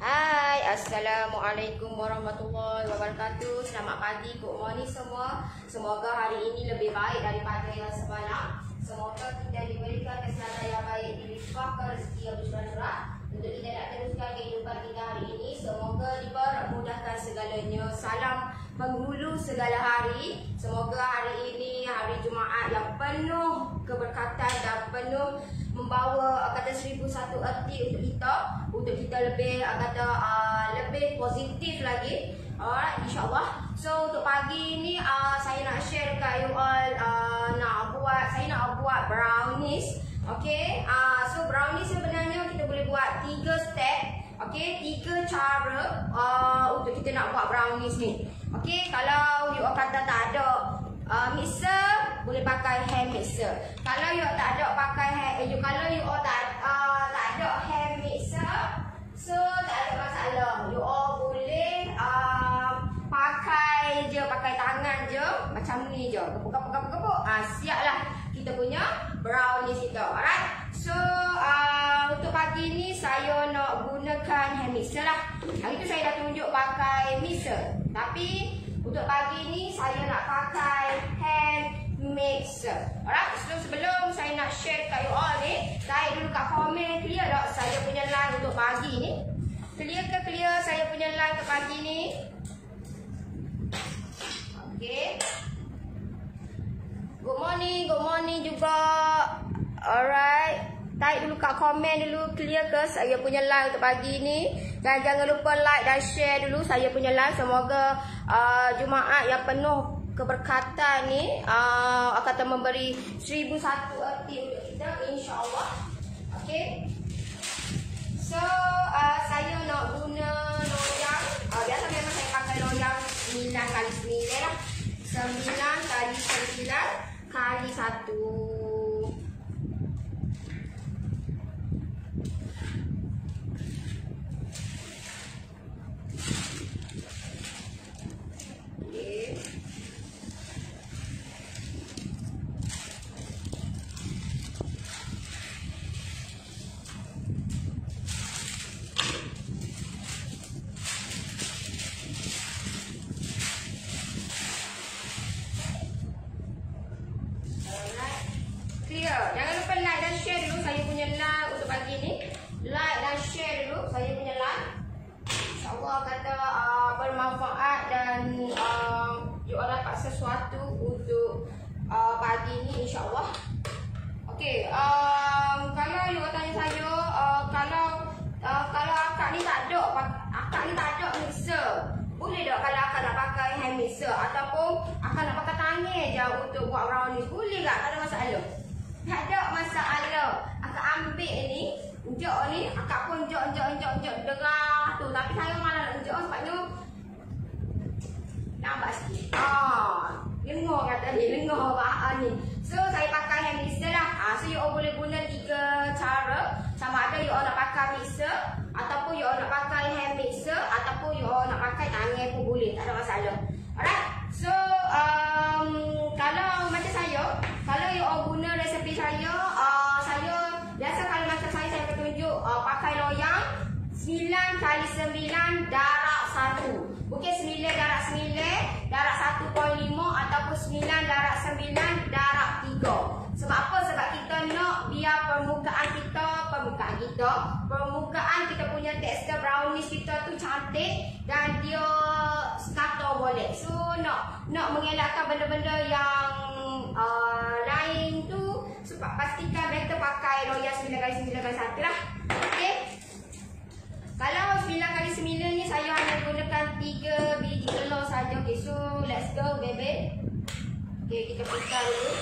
Hai, Assalamualaikum warahmatullahi wabarakatuh. Selamat pagi, good morning semua. Semoga hari ini lebih baik daripada yang semalam. Semoga kita diberikan kesihatan yang baik Dilimpahkan rezeki yang bersyurah Untuk kita nak teruskan kehidupan kita hari ini Semoga dipermudahkan segalanya. Salam penghulu segala hari. Semoga hari ini hari Jumaat yang penuh keberkatan dan penuh membawa kata seribu satu erti untuk kita untuk kita lebih kata uh, lebih positif lagi. Alright insyaallah. So untuk pagi ni uh, saya nak share dekat you all uh, nak buat saya nak buat brownies. Okay uh, so brownies sebenarnya kita boleh buat tiga step okay tiga cara uh, untuk kita nak buat brownies ni okay kalau you all kata tak ada uh, mixer boleh pakai hand mixer. Kalau you tak ada pakai hand, eh, you kalau you all tak uh, tak ada hand mixer, so tak ada masalah. You all boleh uh, pakai je, pakai tangan je, macam ni je. Kepuk-kepuk-kepuk, ah uh, siaplah kita punya brownies kita. Alright. So uh, untuk pagi ni saya nak gunakan hand mixer lah. Hari tu saya dah tunjuk pakai mixer. Tapi untuk pagi ni saya nak pakai hand mixer. Alright, so sebelum saya nak share kat you all ni, saya dulu kat komen clear tak saya punya line untuk pagi ni? Clear ke clear saya punya line ke pagi ni? Okay. Good morning, good morning juga. Alright. Type dulu kat komen dulu clear ke saya punya live untuk pagi ni. Dan jangan lupa like dan share dulu saya punya live. Semoga uh, Jumaat yang penuh keberkatan ni uh, akan memberi seribu satu erti untuk kita insyaAllah. Okay. So uh, saya nak guna loyang. Uh, biasa memang saya pakai loyang 9 kali 9 lah. 9 kali 9 kali 1. tak ada masalah Alright So um, Kalau macam saya Kalau you all guna resepi saya uh, Saya Biasa kalau macam saya Saya tunjuk uh, Pakai loyang 9 kali 9 Darab 1 Bukan 9 darab 9 Darab 1.5 Ataupun 9 darab 9 kita Permukaan kita punya tekstur brownies kita tu cantik Dan dia skato boleh. So nak, nak mengelakkan benda-benda yang uh, lain tu Sebab pastikan better pakai Royal 9x9x1 lah. Okay Kalau 9x9 ni saya hanya gunakan 3 biji telur saja. Okay so let's go baby. Okay kita putar dulu.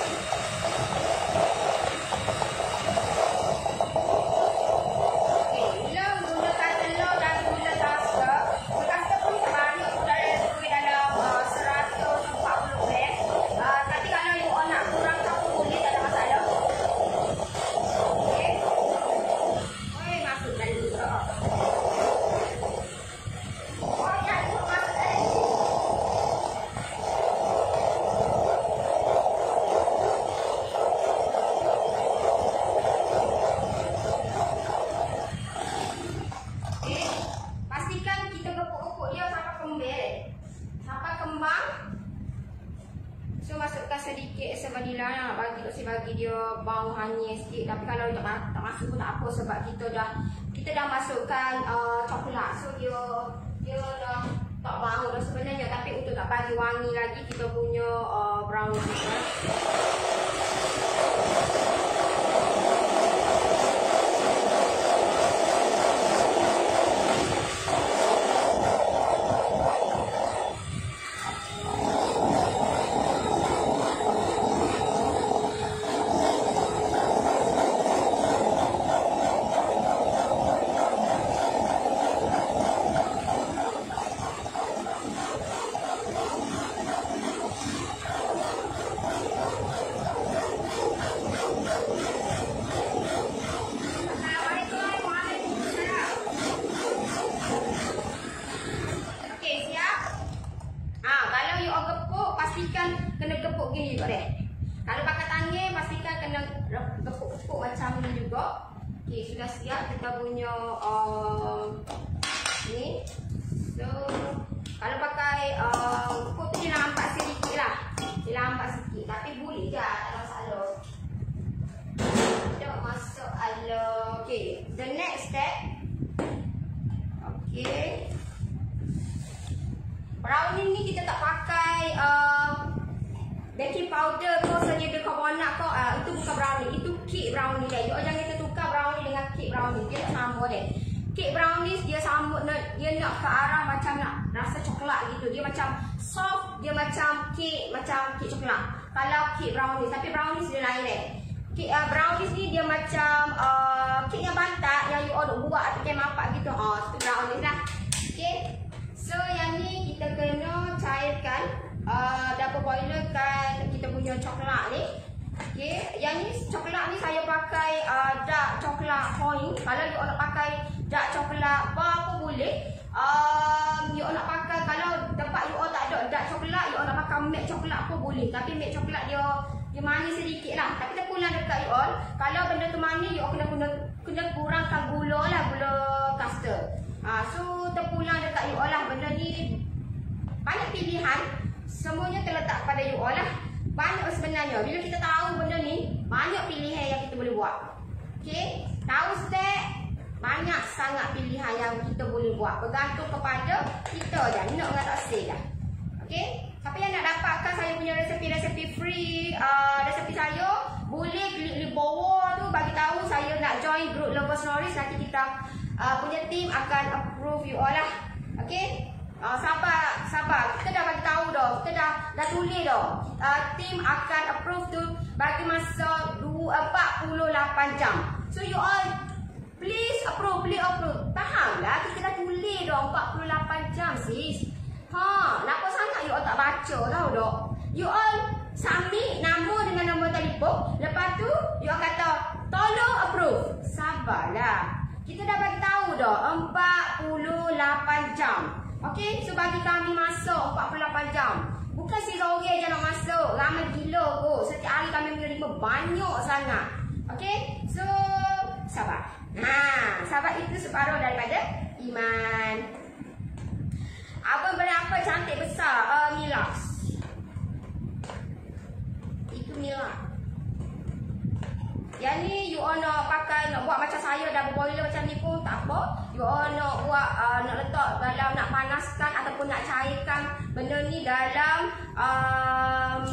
Thank you. macam nak rasa coklat gitu. Dia macam soft, dia macam kek, macam kek coklat. Kalau kek brownies, tapi brownies dia lain eh. Kek uh, brownies ni dia macam uh, kek yang bantat yang you all buat atau kek mampak gitu. Oh, itu brownies lah. Okay. So, yang ni kita kena cairkan uh, dapur boiler kan kita punya coklat ni. Okay. Yang ni coklat ni saya pakai uh, dark coklat point. Kalau you all nak pakai dark coklat bar pun boleh um, you all nak pakai kalau tempat you all tak ada dark coklat you all nak pakai matte coklat pun boleh. Tapi matte coklat dia dia manis sedikit lah. Tapi tepulang dekat you all. Kalau benda tu manis you all kena kena, kena kurangkan gula lah gula custard. Ha, so tepulang dekat you all lah. Benda ni banyak pilihan. Semuanya terletak pada you all lah. Banyak sebenarnya. Bila kita tahu benda ni banyak pilihan yang kita boleh buat. Okay, tahu step banyak sangat pilihan yang kita boleh buat Bergantung kepada kita je Nak dengan tak sedih dah Okay Siapa yang nak dapatkan saya punya resepi-resepi free uh, Resepi saya Boleh klik di bawah tu Bagi tahu saya nak join group Lovers Norris Nanti kita uh, punya team akan approve you all lah Okay Uh, sabar, sabar. Kita dah bagi tahu dah. Kita dah dah tulis dah. Uh, team akan approve tu bagi masa 2, 48 jam. So you all Please approve, please approve. Tahanlah, kita dah tulis dah 48 jam sis. Ha, nak sangat you all tak baca tau dok. You all submit nama dengan nombor telefon. Lepas tu, you all kata, tolong approve. Sabarlah. Kita dah bagi tahu dah 48 jam. Okey, so bagi kami masuk 48 jam. Bukan si orang je nak masuk. Ramai gila kot. Setiap hari kami menerima banyak sangat. Okey, so sabar. Ha, sahabat itu separuh daripada iman. Apa berapa cantik besar? Eh, uh, milas. Itu milas. Yang ni you all nak pakai nak buat macam saya dah berboiler macam ni pun tak apa. You all nak buat uh, nak letak dalam nak panaskan ataupun nak cairkan benda ni dalam um,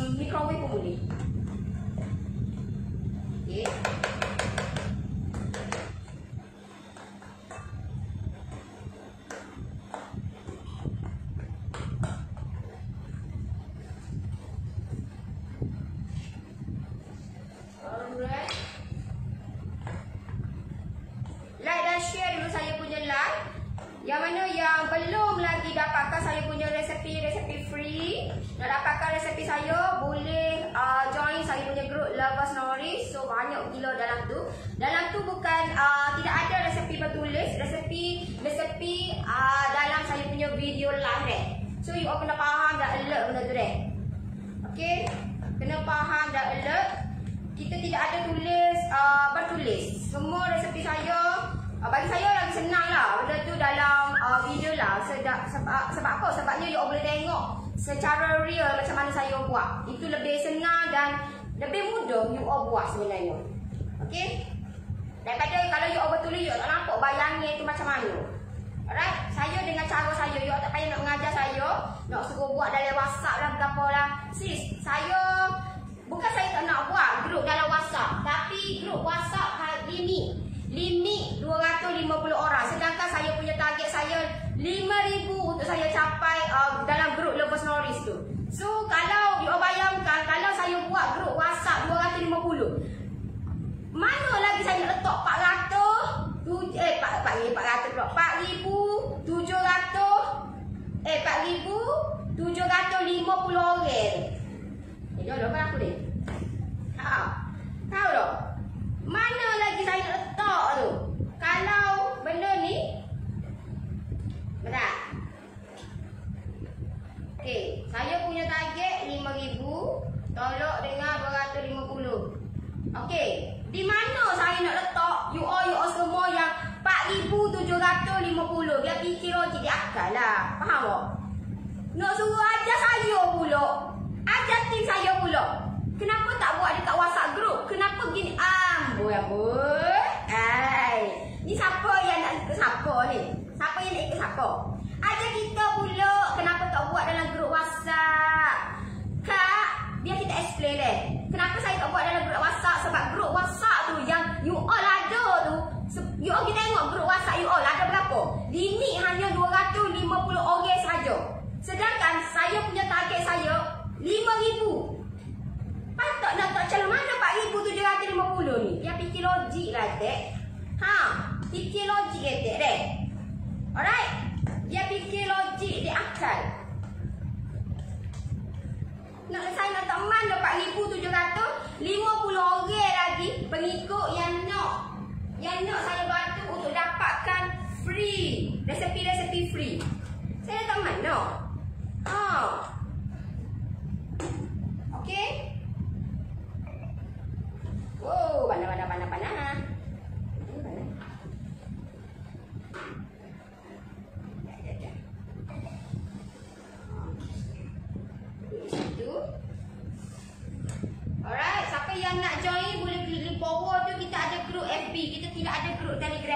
Itu lebih senang dan lebih mudah you all buat sebenarnya. Okay? Daripada kalau you all bertulis, you tak nampak bayangnya itu macam mana. Alright? Saya dengan cara saya, you all tak payah nak mengajar saya. Nak suruh buat dalam WhatsApp lah, berapa lah. Sis, saya Bukan saya tak nak buat grup dalam WhatsApp Tapi grup WhatsApp hari ni Limit 250 orang Sedangkan saya punya target saya 5,000 untuk saya capai uh, dalam grup Lovers Norris tu So kalau you bayangkan Kalau saya buat grup WhatsApp 250 Mana lagi saya nak letak 400 tu, Eh 4, 4, 400 pula 4,700 Eh 4,750 orang Jodoh kan aku ni? Ha. Tahu tak? Mana lagi saya nak letak tu? Kalau benda ni Betul? Okey, saya punya target 5000 tolak dengan 250. Okey, di mana saya nak letak you all you all semua yang 4750 biar fikir logik di akal lah. Faham tak? Nak suruh ajar saya pula ajar tim saya pula. Kenapa tak buat dekat WhatsApp group? Kenapa gini? Amboi, amboi. Hai. Ni siapa yang nak ikut siapa ni? Siapa yang nak ikut siapa? Ajar kita pula. Kenapa tak buat dalam group WhatsApp? Kak, biar kita explain deh. Kenapa saya tak buat dalam group WhatsApp? Sebab group WhatsApp tu yang you all ada tu. You all kita tengok group WhatsApp you all ada berapa? Limit hanya 250 orang saja. Sedangkan saya punya target saya Lima ribu. Patut nak tak macam mana Pak ribu tujuh ratus lima puluh ni? Dia fikir logik lah, Dek. Ha? Fikir logik ya, Dek, Dek. Alright? Dia fikir logik, Dek akal. Nak saya nak ratus lima puluh orang lagi pengikut yang nak. Yang nak saya bantu untuk dapatkan free. Resepi-resepi free. Saya tak mana. Ha? Okey. Wow, mana mana mana mana. Alright, siapa yang nak join boleh klik link bawah tu kita ada group FB, kita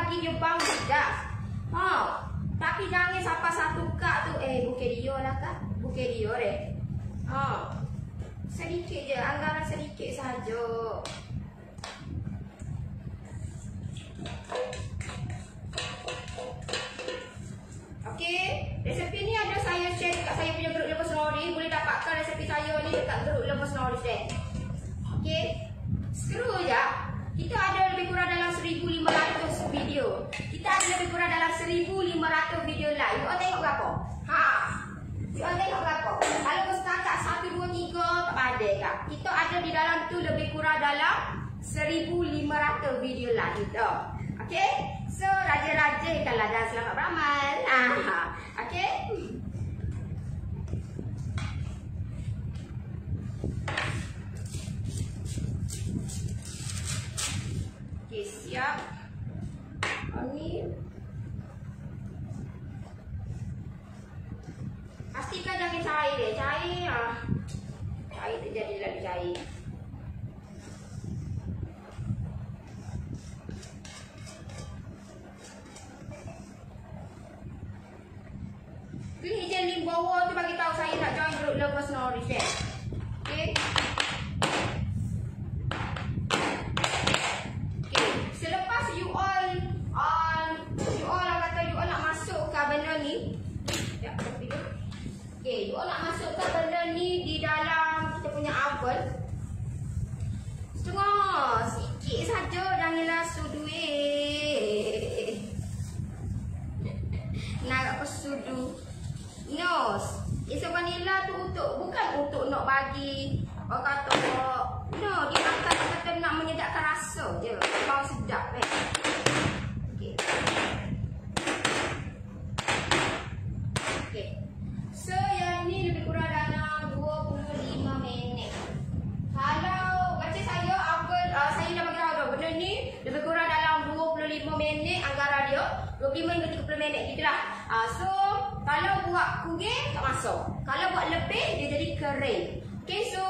bagi dia, bau dah. Ha. Tapi jangan sampai satu kak tu eh bukan dia lah kak. Bukan dia deh. Ha. Sedikit je, anggaran sedikit saja. Okey, resepi ni ada saya share dekat saya punya grup Lepas Nori. Boleh dapatkan resepi saya ni dekat grup Lepas Nori deh. Okey. Screw je. Kita ada lebih kurang dalam 1500 video. Kita ada lebih kurang dalam 1500 video live. You tengok berapa? Ha. You tengok berapa? Kalau kau setakat 1 2 3 tak ada kak. Kita ada di dalam tu lebih kurang dalam 1500 video live kita. Okey? So, raja-raja kalau dan selamat beramal. Ha. Okey? Okey, siap. Ini Pastikan jangan cair dia. Cair ah. Cair terjadi lagi cair. Klik je link bawah tu bagi tahu saya nak join group Love Personal Research. Okay. Okay. Selepas you all on you all orang kata you all nak masuk ke benda ni. Ya, tapi tu. Okay, you all nak masuk ke benda ni di dalam kita punya oven. Setengah, sikit saja janganlah su duit. Nak apa sudu? No, Isa vanilla tu untuk bukan untuk nak bagi orang kata no, dia akan kata nak menyedapkan rasa je. Bau sedap kan. Okey. Okey. So yang ni lebih kurang dalam 25 minit. Kalau macam saya apa uh, saya dah bagi tahu dah benda ni lebih kurang dalam 25 minit anggaran dia 25 hingga 30 minit gitulah. Uh, so kalau buat kurang tak masuk. Kalau buat lebih dia jadi kering. Okay so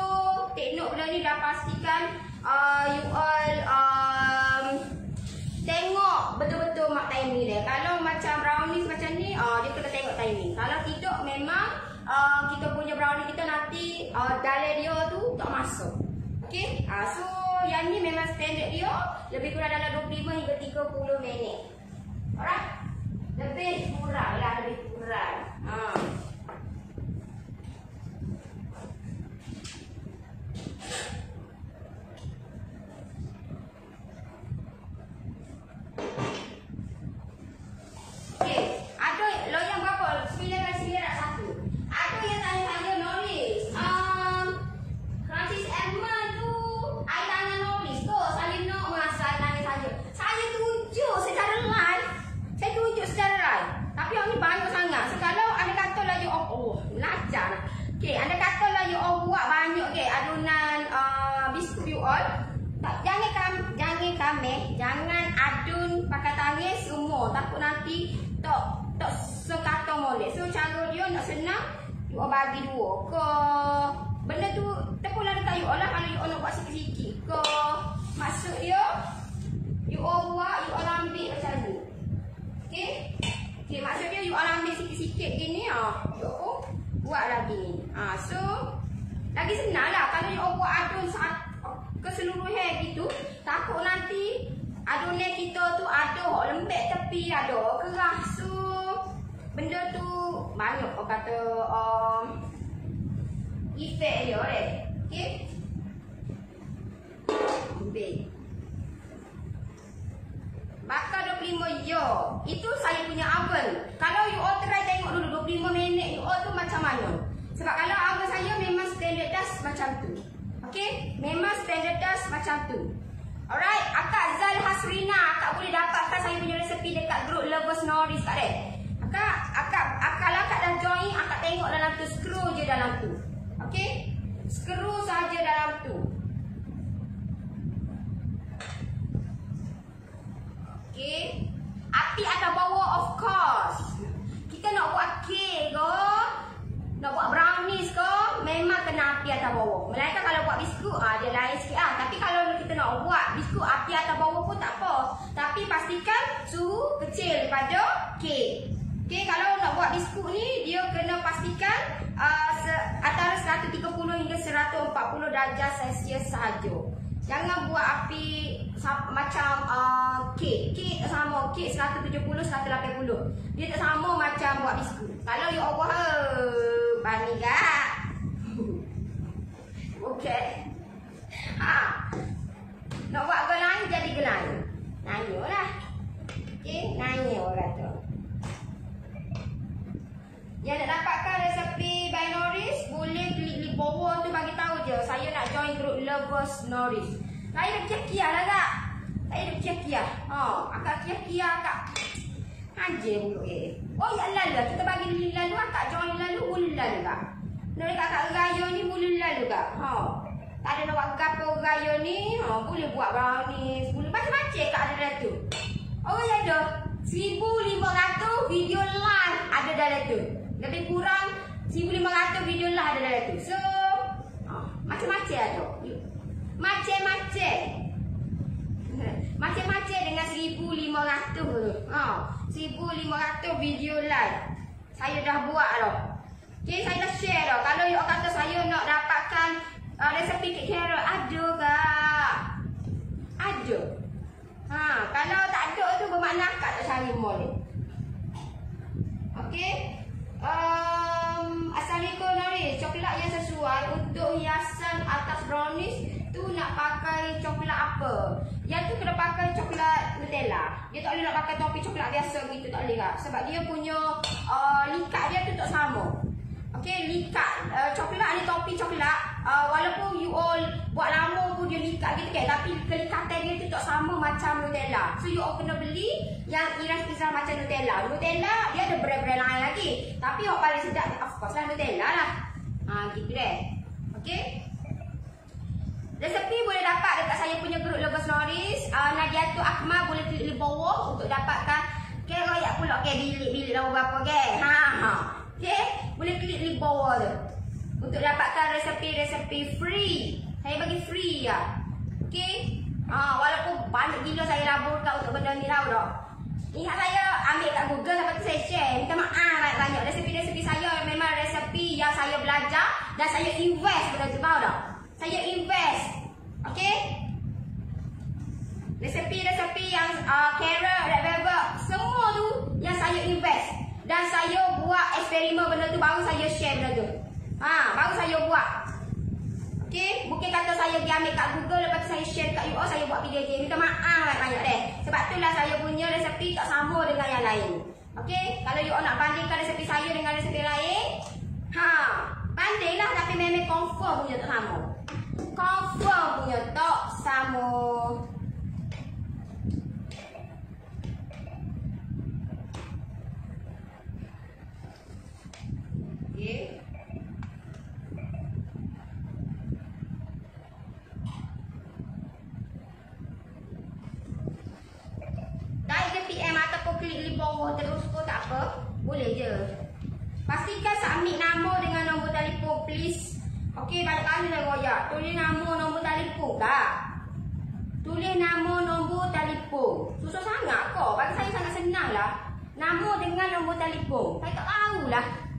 teknik benda ni dah pastikan uh, you all um, tengok betul-betul mak timing dia. Kalau macam brownies macam ni uh, dia kena tengok timing. Kalau tidak memang uh, kita punya brownie kita nanti uh, dalam dia tu tak masuk. Okay uh, so yang ni memang standard dia lebih kurang dalam 25 hingga 30 minit. Alright? Lebih kurang lah, lebih kurang. Ha. Okey, ada loyang berapa? 9 kali 9 dah satu. Ada yang tanya saya Noris. Um, Francis Edmund tu, I tanya Noris tu, saya nak masa I tanya saja. Saya tunjuk secara live. Saya tunjuk secara live. Tapi orang ni banyak sangat. So, kalau anda kata lah you all, oh, belajar lah. Okay, anda kata lah you all buat banyak ke adunan uh, biskut you all. Tak, jangan kam, jangan kami, jangan adun pakai semua. Takut nanti tak tak sekata molek. So cara dia nak senang, you bagi dua ke. Benda tu tepulah dekat you lah kalau you nak buat sikit-sikit ke. Maksud dia, you all buat, you all ambil macam ni. Okay? Maksud dia you all ambil sikit-sikit gini ah. You all buat lagi ni. Ah, so lagi senang lah kalau you all buat adun saat keseluruhan gitu. Takut nanti adunan kita tu ada hok lembek tepi, ada hok keras. So benda tu banyak orang kata um, efek dia eh. Okay? Lebih. Bakar 25 yo. Itu saya punya oven. Kalau you all try tengok dulu 25 minit you all tu macam mana. Sebab kalau oven saya memang standard dust macam tu. Okey? Memang standard dust macam tu. Alright, Akak Zal Hasrina, Akak boleh dapatkan saya punya resepi dekat grup Lovers Norris tak ada? Akak, akak, akak akak dah join, akak tengok dalam tu, screw je dalam tu. Okey? Screw saja dalam tu. Okey. Api akan bawa of course. Kita nak buat cake ke, nak buat brownies ke, memang kena api atas bawah. Melainkan kalau buat biskut, ah dia lain sikit ah. Tapi kalau kita nak buat biskut api atas bawah pun tak apa. Tapi pastikan suhu kecil daripada kek. Okey, kalau nak buat biskut ni, dia kena pastikan uh, antara 130 hingga 140 darjah Celsius sahaja. Jangan buat api macam uh, kek. Kek sama. Kek 170, 180. Dia tak sama macam buat biskut. Kalau you Allah, uh, bani tak? Okey. Ha. Nak buat gelang jadi gelang. Nanya lah. Okey, nanya orang kata. Yang nak dapatkan resepi by Norris, boleh klik link bawah tu bagi tahu je. Saya nak join group Lovers Norris. Saya dah kia-kia lah kak. Saya dah kia-kia. Ha, akak kia-kia kak. Haji mulut eh. Oh ya lalu, kita bagi link lalu, akak join lalu, boleh lalu kak. Nak kakak raya ni boleh lalu kak. Ha. Tak ada nak buat gapo raya ni, ha, boleh buat brownies, boleh macam-macam kak ada dalam tu. Ya dah. 1500 video live ada dalam tu. Lebih kurang 1500 video lah ada dalam tu. So, oh, macam-macam ada. Macam-macam. Macam-macam dengan 1500 tu. Oh, 1500 video live. Saya dah buat dah. Okay, saya dah share dah. Kalau you kata saya nak dapatkan uh, resepi kek carrot, ada kak. Ada. Ha, kalau tak ada tu bermakna kak tak cari mall ni. Okay. Um, Assalamualaikum Nari Coklat yang sesuai untuk hiasan atas brownies Tu nak pakai coklat apa? Yang tu kena pakai coklat Nutella Dia tak boleh nak pakai topi coklat biasa gitu Tak boleh tak? Sebab dia punya uh, likat dia tu tak sama Okay, likat uh, coklat ni topi coklat. Uh, Walaupun you all buat lama pun dia likat gitu kan Tapi kelikatan dia tu tak sama macam Nutella. So you all kena beli yang iras-iras macam Nutella. Nutella dia ada brand-brand lain lagi. Tapi yang paling sedap of course lah Nutella lah. Ha gitu deh. Okay Resepi boleh dapat dekat saya punya grup Lovers Norris uh, Nadia tu Akmal boleh klik di bawah untuk dapatkan Okay, royak pula. Okay, bilik-bilik dah berapa okay Ha ha Okay boleh klik link bawah tu untuk dapatkan resepi-resepi free. Saya bagi free ya. Okey. Ha, walaupun banyak gila saya laburkan untuk benda ni tahu tak. Ingat saya ambil kat Google lepas tu saya share. Minta maaf banyak-banyak. Resepi-resepi saya memang resepi yang saya belajar dan saya invest benda tu tahu tak. Saya invest. Okey. Resepi-resepi yang uh, carrot, red velvet, semua tu yang saya invest. Dan saya buat eksperimen benda tu baru saya share benda tu. Ha, baru saya buat. Okey, mungkin kata saya pergi ambil kat Google lepas tu saya share kat all saya buat video game. Minta maaf banyak deh. Sebab itulah saya punya resepi tak sama dengan yang lain. Okey, kalau all nak bandingkan resepi saya dengan resepi lain, ha, bandinglah tapi memang confirm punya tak sama. Confirm punya tak sama. Okay. Tak je PM ataupun klik link bawah terus pun tak apa. Boleh je. Pastikan submit nama dengan nombor telefon please. Okey, balik kali dah royak. Tulis nama nombor telefon kak. Tulis nama nombor telefon. Susah sangat kok. Bagi saya sangat senang lah. Nama dengan nombor telefon. Saya tak tahulah.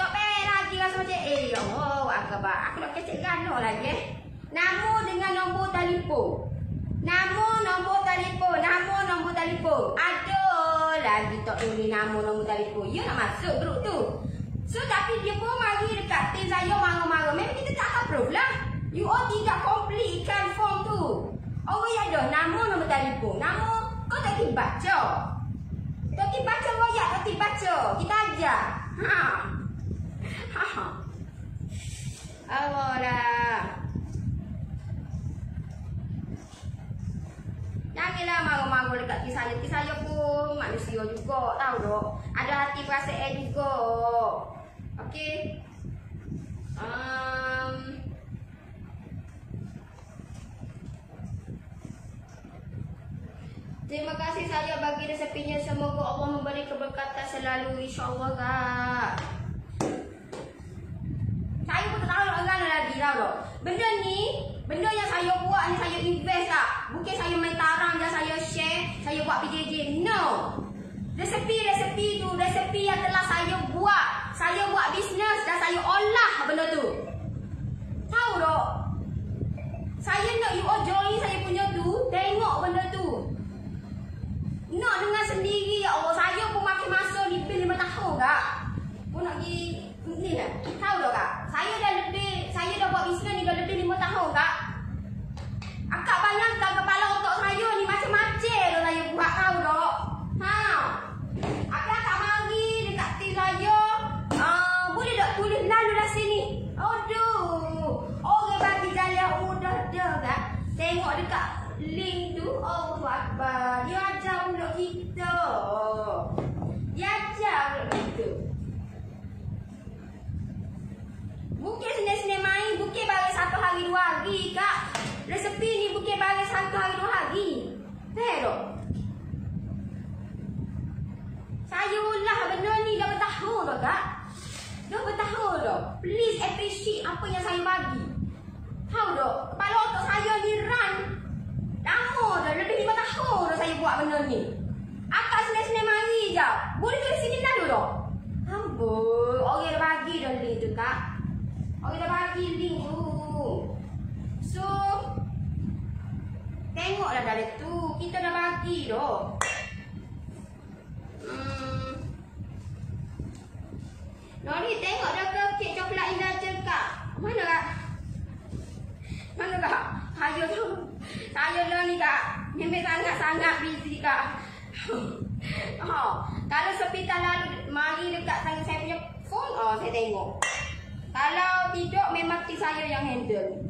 Tak payah lagi rasa macam eh ya Allah akbar. Aku nak kecek gano lagi eh. Nama dengan nombor telefon. Nama nombor telefon, nama nombor telefon. Ada lagi tak tulis nama nombor telefon. Ya nak masuk grup tu. So tapi dia pun mari dekat tim saya marah-marah. Memang kita tak approve lah. You all tidak completekan form tu. Oh ya dah nama nombor telefon. Nama kau tak baca. Tak baca royak, tak baca. Kita ajar. Ha. Allah dah. Janganlah malu-malu dekat kisah saya. Pun manusia juga. Tahu tak? Ada hati perasaan juga. Okey. Um, Terima kasih saja bagi resepinya. Semoga Allah memberi keberkatan selalu. InsyaAllah kak. Saya pun tak tahu nak lagi tahu tak. Benda ni, benda yang saya buat ni saya invest tak. Bukan saya main tarang dan saya share, saya buat PJJ. No. Resepi-resepi tu, resepi yang telah saya buat. Saya buat bisnes dan saya olah benda tu. Tahu tak? Saya nak you all join saya punya tu, tengok benda tu. Nak dengan sendiri, ya Allah. Saya pun makin masa lebih lima tahun kak. Pun nak pergi, ni lah. Tahu tak kak? Saya dah lebih, saya dah buat bisnes ni dah lebih lima tahun kak. Akak bayangkan kepala otak saya ni macam-macam dah saya buat tahu tak? Ha. Akak tak mari dekat tim saya. Uh, boleh tak tulis lalu dah sini? Aduh. Orang bagi jalan mudah dah kan? Tengok dekat link tu. Oh, Akbar. Dia ajar pula kita. Dia ajar pula kita. Bukit senang-senang main, bukit bagi satu hari dua hari kak. Resepi ni bukit bagi satu hari dua hari. Pero. Saya ulah benda ni dah bertahun dah kak. Dah bertahun dah. Please appreciate apa yang saya bagi. Tahu tak? Kepala otak saya ni run. Lama dah. Lebih lima tahun dah saya buat benda ni. Akak senang-senang mari je. Boleh tulis sini lalu tak? Amboi. Orang dah bagi dah link tu kak. Orang dah bagi link tu. So, tengoklah dari tu. Kita dah bagi dah. Hmm. Nori tengok dah ke kek coklat indah cekak. Mana kak? Mana kak? Ayo tu. Saya dah ni kak. Memang sangat-sangat busy kak. oh, kalau sepital lalu mari dekat tangan saya punya phone, oh saya tengok. Kalau tidak memang saya yang handle.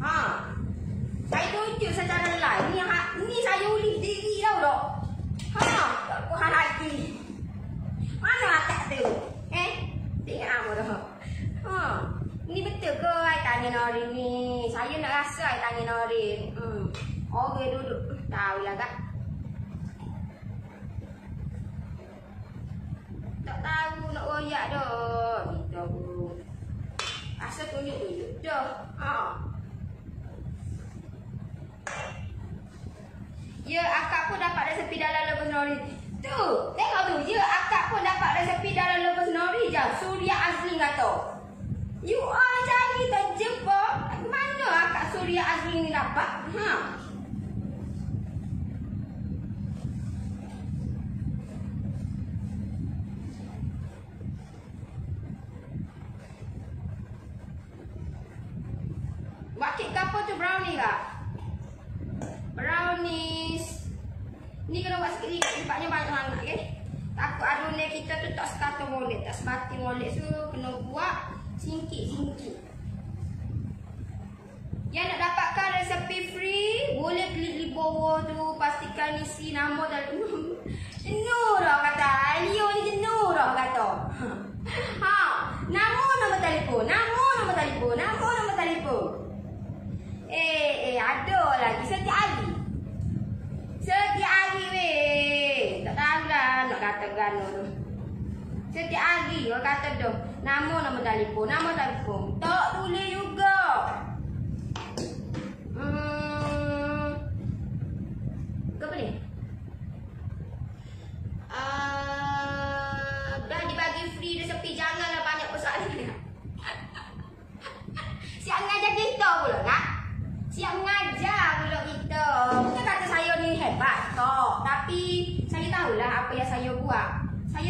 Ha. Saya tunjuk secara live ni ha, ni saya uli diri tau dok. Ha, aku hati. Mana akak tu? Eh? Tengok apa dah. Ha. Ni betul ke ai tanya Norin ni? Saya nak rasa ai tanya Norin. Hmm. Okey duduk. Tahu lah kak. Tak tahu nak royak dah. Kita pun. Asal tunjuk-tunjuk dah. Ha. Ya, akak pun dapat resepi dalam lepas nori. Tu, tengok tu. Ya, akak pun dapat resepi dalam lepas nori je. Surya Azli kata. You are cari tak jumpa. Mana akak Surya Azli ni dapat? Ha. Wakit ke apa tu brownie kak? Brownies. Ni kena buat sikit sikit. Tempatnya banyak sangat ke? Okay? Takut adunan kita tu tak sekata molek. Tak sepati molek. So kena buat singkit-singkit. Yang nak dapatkan resepi free, boleh klik di bawah tu. Pastikan isi nama dan jenuh dah kata. Leo ni jenuh dah kata. Ha, nama nombor telefon. Nama nombor telefon. Nama nombor telefon. Eh, eh, ada lagi setiap hari. Setiap hari weh. Tak tahu lah nak katakan tu. Setiap hari orang kata tu. Nama nombor telefon. Nama telefon. Tak tulis juga. Hmm. Apa ni? Uh, dah dibagi free resepi. Janganlah banyak persoalan. Siap mengajar kita pula kak. Siap mengajar pula kita. Bukan kata saya ni hebat tak. Tapi saya tahulah apa yang saya buat.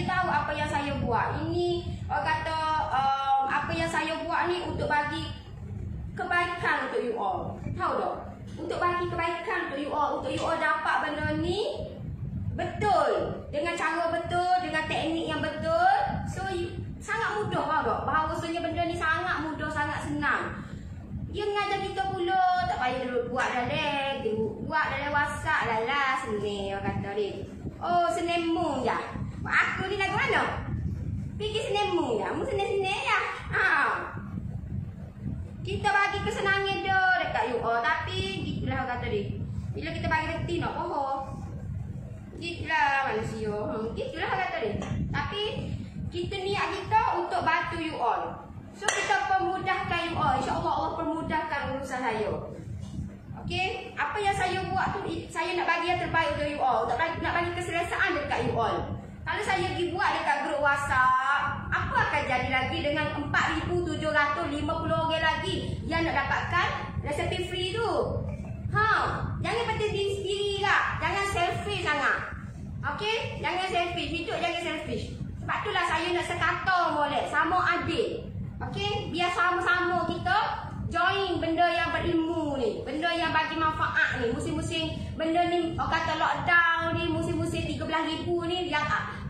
Saya tahu apa yang saya buat. Ini orang kata um, apa yang saya buat ni untuk bagi kebaikan untuk you all. Tahu tak? Untuk bagi kebaikan untuk you all. Untuk you all dapat benda ni betul. Dengan cara betul, dengan teknik yang betul. So, you, sangat mudah tahu tak? Bahawasanya benda ni sangat mudah, sangat senang. Dia mengajar kita pula, tak payah dulu buat dalam, buat dalam WhatsApp lah lah sini orang kata dia. Oh, senemu ya. Aku ni lagu mana? Pergi senemu ya. Mu sene-sene ya. Ha. Kita bagi kesenangan dia dekat you all. Tapi, gitulah kata dia. Bila kita bagi reti nak bohong. Gitulah manusia. Hmm, gitulah kata dia. Tapi, kita niat kita untuk bantu you all. So, kita permudahkan you all. InsyaAllah Allah permudahkan urusan saya. Okay, apa yang saya buat tu saya nak bagi yang terbaik untuk you all. Bagi, nak bagi keselesaan dekat you all. Kalau saya pergi buat dekat grup WhatsApp, apa akan jadi lagi dengan 4,750 orang lagi yang nak dapatkan resepi free tu? Ha, jangan penting diri sendiri kak. Jangan selfish sangat. Okay, jangan selfish. Hidup jangan selfish. Sebab itulah saya nak sekata boleh. Sama adik. Okay, biar sama-sama kita join benda yang berilmu ni benda yang bagi manfaat ni musim-musim benda ni orang kata lockdown ni musim-musim 13,000 ni yang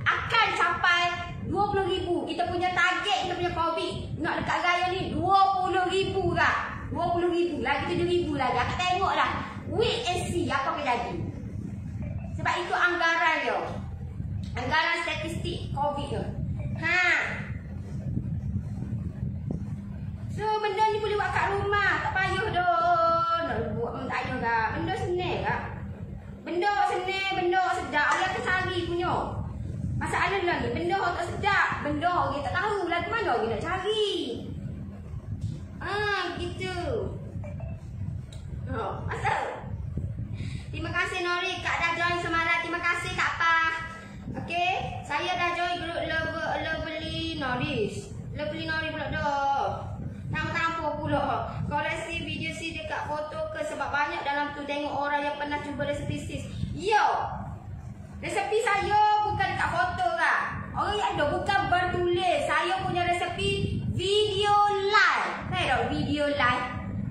akan capai 20,000 kita punya target kita punya covid nak dekat raya ni 20,000 kak 20,000 lagi 7,000 lagi tengok dah wait and see apa akan jadi sebab itu anggaran dia anggaran statistik covid tu ha So benda ni boleh buat kat rumah, tak payah dah. Nak buat pun tak payah. Benda senang kak. Benda senang, benda sedap. Orang akan cari punya. Masalah lagi, benda tak sedap. Benda orang tak tahu lah mana orang nak cari. Ah, gitu. Oh, masuk. Terima kasih Nori, Kak dah join semalam. Terima kasih Kak Pa. Okay, saya dah join grup Lovely Noris. Lovely Nori pula dah. Tampuk-tampuk pula. Koleksi video si dekat foto ke sebab banyak dalam tu tengok orang yang pernah cuba resepi sis. Yo. Resepi saya bukan dekat foto lah. Orang yang ada bukan bertulis. Saya punya resepi video live. Tahu tak video live?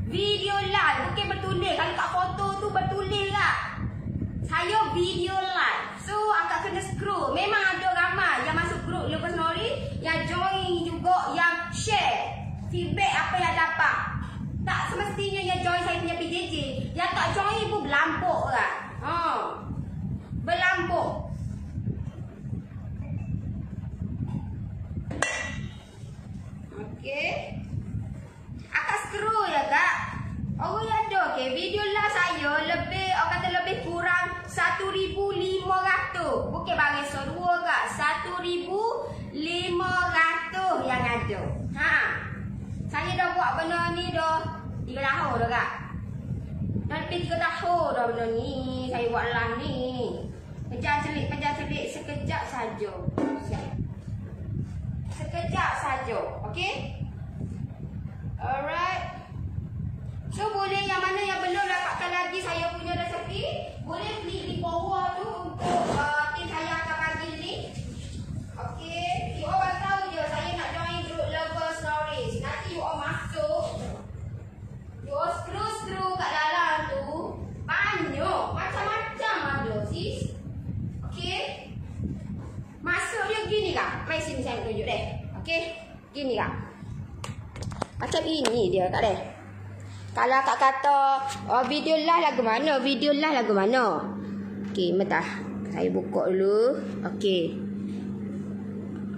Video live. Bukan bertulis. Kalau kat foto tu bertulis lah. Saya video live. So, agak kena scroll. Memang ada ramai yang masuk grup Lepas Nori. Yang join juga, yang share feedback apa yang dapat. Tak semestinya yang join saya punya PJJ. Yang tak join pun berlampuk lah. Ha. Berlampuk. Okey. Akan screw ya kak. Oh ya ada okey. Video lah saya lebih, orang kata lebih kurang 1,500. Bukan bagi seruah kak. 1,500 yang ada. Ha. Saya dah buat benda ni dah 3 tahun dah kak. Dah lebih 3 tahun dah benda ni. Saya buat lah ni. Pejar celik, pejar celik sekejap saja. Sekejap saja. Okay? Alright. So boleh yang mana yang belum dapatkan lagi saya punya resepi, boleh klik di bawah tu untuk uh, tim saya akan bagi link. Okay. You all tahu je saya nak join group lover stories. Nanti you all masuk. You all screw-screw kat dalam tu. Banyak. Macam-macam ada sis. Okay. Masuk dia gini kak. Mari sini saya tunjuk deh. Okay. Gini kak. Macam ini dia kak deh. Kalau kak kata oh, video lah lagu mana? Video lah lagu mana? Okay, mentah. Saya buka dulu. Okay.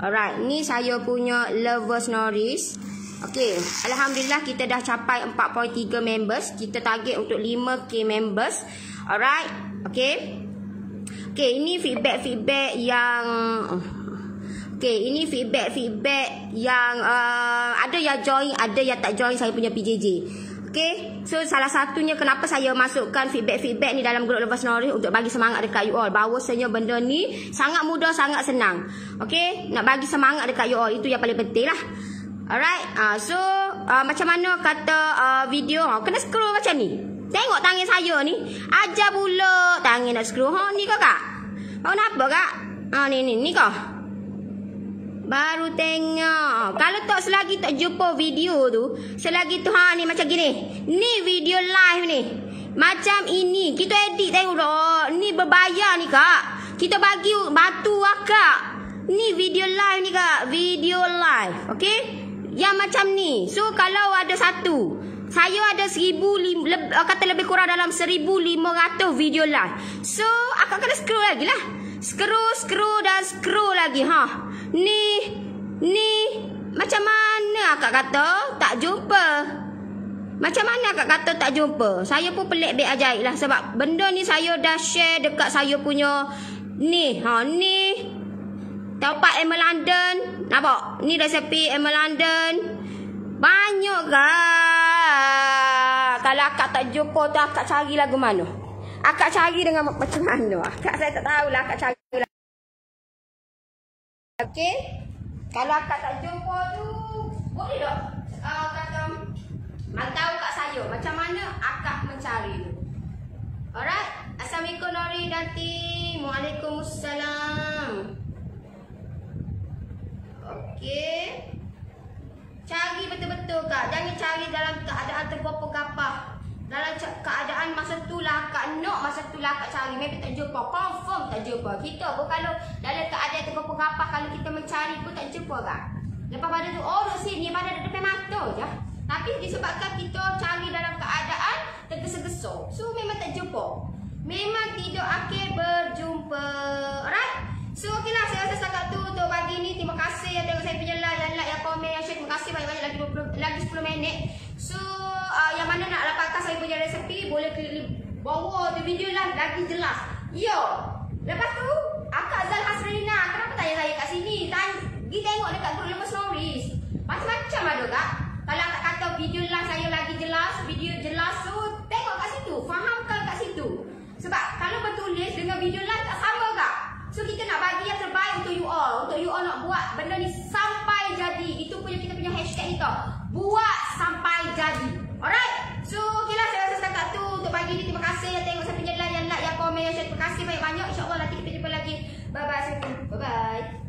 Alright, ni saya punya Lovers Norris. Okay, Alhamdulillah kita dah capai 4.3 members. Kita target untuk 5k members. Alright, okay. Okay, ini feedback-feedback yang... Okay, ini feedback-feedback yang uh, ada yang join, ada yang tak join saya punya PJJ. Okay, so salah satunya kenapa saya masukkan feedback-feedback ni dalam grup Lepas Nori untuk bagi semangat dekat you all. Bahawasanya benda ni sangat mudah, sangat senang. Okay, nak bagi semangat dekat you all. Itu yang paling penting lah. Alright, uh, so uh, macam mana kata uh, video, uh, kena scroll macam ni. Tengok tangan saya ni. Ajar pula tangan nak scroll. Ha, ni kau kak? Oh, kenapa kak? Ha, ni, ni, ni kau? Baru tengok. Kalau tak selagi tak jumpa video tu. Selagi tu ha ni macam gini. Ni video live ni. Macam ini. Kita edit tengok dah. Ni berbayar ni kak. Kita bagi batu akak. Ni video live ni kak. Video live. Okay. Yang macam ni. So kalau ada satu. Saya ada seribu lima, kata lebih kurang dalam seribu lima ratus video live. So, akak kena scroll lagi lah. Skru, skru dan skru lagi. Ha. Ni, ni. Macam mana akak kata? Tak jumpa. Macam mana akak kata tak jumpa? Saya pun pelik beg ajaib lah. Sebab benda ni saya dah share dekat saya punya ni. Ha, ni. Tempat Emma London. Nampak? Ni resepi Emma London. Banyak kan? Kalau akak tak jumpa tu akak cari lagu mana? Akak cari dengan macam mana? Akak saya tak tahulah akak cari lagu. Okey? Kalau akak tak jumpa tu, boleh tak? Uh, kata, Mantau kat saya macam mana akak mencari tu. Alright. Assalamualaikum Nori dan tim. Waalaikumsalam. Okey. Cari betul-betul kak. Jangan cari dalam keadaan tergopoh-gapah. Dalam keadaan masa tu lah akak nak, masa tu lah akak cari. Maybe tak jumpa. Confirm tak jumpa. Kita pun kalau dalam keadaan tergopoh-gapah, kalau kita mencari pun tak jumpa kak. Lepas pada tu, oh duduk sini, pada depan mata je. Tapi disebabkan kita cari dalam keadaan tergesa-gesa. So memang tak jumpa. Memang tidak akhir berjumpa. Alright? So okey lah saya rasa setakat tu untuk pagi ni. Terima kasih yang tengok saya punya live, yang like, yang komen, yang share. Terima kasih banyak-banyak lagi 20, lagi 10 minit. So uh, yang mana nak dapatkan saya punya resepi boleh klik bawah tu video lah lagi jelas. Yo. Lepas tu Akak Zal Hasrina kenapa tanya saya kat sini? Tanya, pergi tengok dekat group Lepas Stories. Macam-macam ada kak. Kalau tak kata video lah saya lagi jelas, video jelas tu tengok kat situ, fahamkan kat situ. Sebab kalau bertulis dengan video lah tak sama kak. So kita nak bagi yang terbaik untuk you all. Untuk you all nak buat benda ni sampai jadi. Itu punya kita punya hashtag ni tau. Buat sampai jadi. Alright? So okay lah. Saya rasa setakat tu Untuk pagi ni terima kasih. Yang tengok saya punya like Yang like yang komen yang share. Terima kasih banyak-banyak. InsyaAllah nanti kita jumpa lagi. Bye-bye Bye-bye.